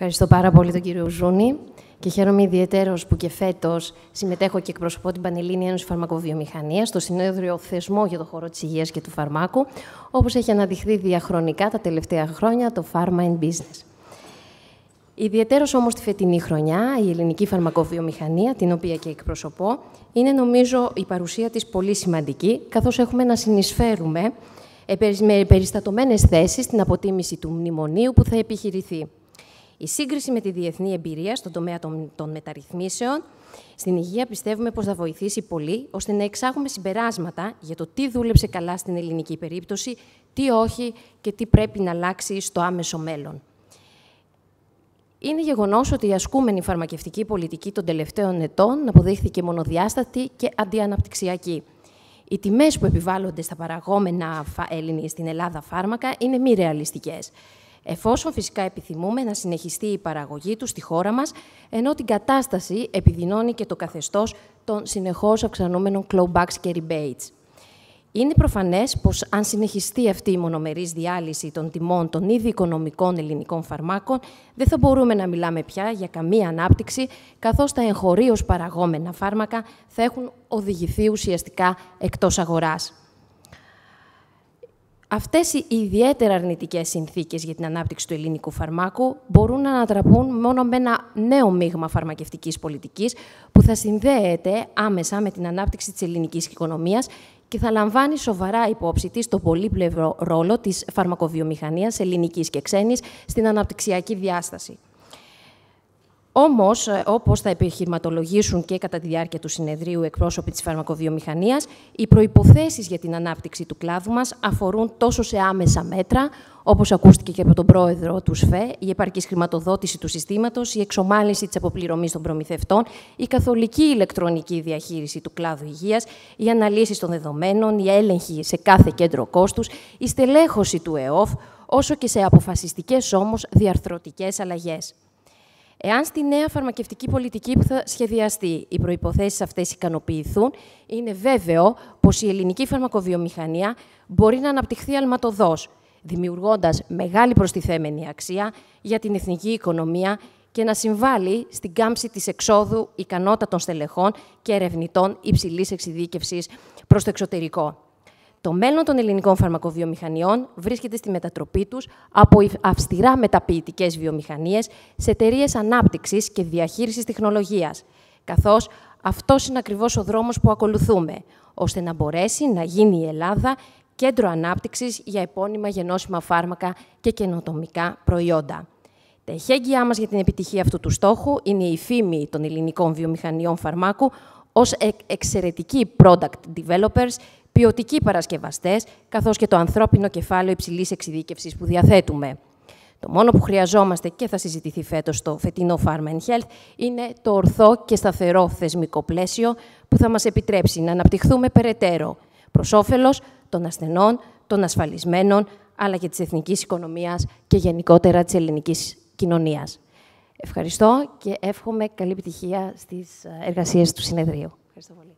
Ευχαριστώ πάρα πολύ τον κύριο Ζούνη και χαίρομαι ιδιαίτερω που και φέτος συμμετέχω και εκπροσωπώ την Πανελλήνια Ένωση Φαρμακοβιομηχανίας στο συνέδριο Θεσμό για το χώρο της υγείας και του φαρμάκου, όπως έχει αναδειχθεί διαχρονικά τα τελευταία χρόνια το Pharma in Business. Ιδιαίτερο όμως τη φετινή χρονιά, η ελληνική φαρμακοβιομηχανία, την οποία και εκπροσωπώ, είναι νομίζω η παρουσία της πολύ σημαντική, καθώς έχουμε να συνεισφέρουμε με περιστατωμένες θέσεις στην αποτίμηση του μνημονίου που θα επιχειρηθεί. Η σύγκριση με τη διεθνή εμπειρία στον τομέα των, των μεταρρυθμίσεων στην υγεία πιστεύουμε πως θα βοηθήσει πολύ, ώστε να εξάγουμε συμπεράσματα για το τι δούλεψε καλά στην ελληνική περίπτωση, τι όχι και τι πρέπει να αλλάξει στο άμεσο μέλλον. Είναι γεγονός ότι η ασκούμενη φαρμακευτική πολιτική των τελευταίων ετών αποδείχθηκε μονοδιάστατη και αντιαναπτυξιακή. Οι τιμές που επιβάλλονται στα παραγόμενα στην Ελλάδα φάρμακα είναι μη ρεαλιστικές εφόσον φυσικά επιθυμούμε να συνεχιστεί η παραγωγή του στη χώρα μας, ενώ την κατάσταση επιδεινώνει και το καθεστώς των συνεχώς αυξανόμενων clawbacks και rebates. Είναι προφανές πως αν συνεχιστεί αυτή η μονομερής διάλυση των τιμών των ήδη οικονομικών ελληνικών φαρμάκων, δεν θα μπορούμε να μιλάμε πια για καμία ανάπτυξη, καθώς τα εγχωρίως παραγόμενα φάρμακα θα έχουν οδηγηθεί ουσιαστικά εκτός αγοράς. Αυτές οι ιδιαίτερα αρνητικές συνθήκες για την ανάπτυξη του ελληνικού φαρμάκου μπορούν να ανατραπούν μόνο με ένα νέο μείγμα φαρμακευτικής πολιτικής που θα συνδέεται άμεσα με την ανάπτυξη της ελληνικής οικονομίας και θα λαμβάνει σοβαρά υπόψη της το πολύπλευρο ρόλο της φαρμακοβιομηχανίας ελληνικής και ξένης στην αναπτυξιακή διάσταση. Όμως, ε, όπως θα επιχειρηματολογήσουν και κατά τη διάρκεια του συνεδρίου εκπρόσωποι της φαρμακοβιομηχανίας, οι προποθέσει για την ανάπτυξη του κλάδου μας αφορούν τόσο σε άμεσα μέτρα, όπως ακούστηκε και από τον πρόεδρο του ΣΦΕ, η επαρκής χρηματοδότηση του συστήματος, η εξομάλυνση της αποπληρωμής των προμηθευτών, η καθολική ηλεκτρονική διαχείριση του κλάδου υγείας, οι αναλύσει των δεδομένων, η έλεγχη σε κάθε κέντρο κόστους, η στελέχωση του ΕΟΦ, όσο και σε αποφασιστικές όμως διαρθρωτικές αλλαγές. Εάν στη νέα φαρμακευτική πολιτική που θα σχεδιαστεί οι προϋποθέσεις αυτές ικανοποιηθούν, είναι βέβαιο πως η ελληνική φαρμακοβιομηχανία μπορεί να αναπτυχθεί αλματοδός, δημιουργώντας μεγάλη προστιθέμενη αξία για την εθνική οικονομία και να συμβάλλει στην κάμψη της εξόδου ικανότατων στελεχών και ερευνητών υψηλής εξειδίκευσης προς το εξωτερικό. Το μέλλον των ελληνικών φαρμακοβιομηχανιών βρίσκεται στη μετατροπή τους από αυστηρά μεταποιητικές βιομηχανίες σε εταιρείες ανάπτυξης και διαχείρισης τεχνολογίας, καθώς αυτός είναι ακριβώς ο δρόμος που ακολουθούμε, ώστε να μπορέσει να γίνει η Ελλάδα κέντρο ανάπτυξης για επώνυμα γενώσιμα φάρμακα και καινοτομικά προϊόντα. Τα εχέγγυά μας για την επιτυχία αυτού του στόχου είναι η φήμη των ελληνικών βιομηχανιών φαρμάκου ως εξαιρετικοί product developers ποιοτικοί παρασκευαστές, καθώς και το ανθρώπινο κεφάλαιο υψηλής εξειδίκευσης που διαθέτουμε. Το μόνο που χρειαζόμαστε και θα συζητηθεί φέτος στο φετινό Pharma and Health είναι το ορθό και σταθερό θεσμικό πλαίσιο που θα μας επιτρέψει να αναπτυχθούμε περαιτέρω προς όφελος των ασθενών, των ασφαλισμένων, αλλά και της εθνικής οικονομίας και γενικότερα της ελληνικής κοινωνίας. Ευχαριστώ και εύχομαι καλή επιτυχία στις εργασίες του συνεδρίου. Ευχαριστώ πολύ.